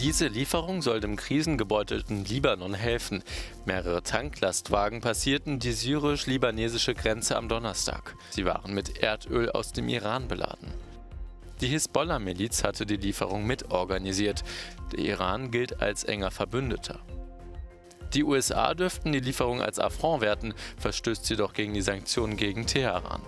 Diese Lieferung soll dem krisengebeutelten Libanon helfen. Mehrere Tanklastwagen passierten die syrisch-libanesische Grenze am Donnerstag. Sie waren mit Erdöl aus dem Iran beladen. Die Hisbollah-Miliz hatte die Lieferung mitorganisiert. Der Iran gilt als enger Verbündeter. Die USA dürften die Lieferung als Affront werten, verstößt jedoch gegen die Sanktionen gegen Teheran.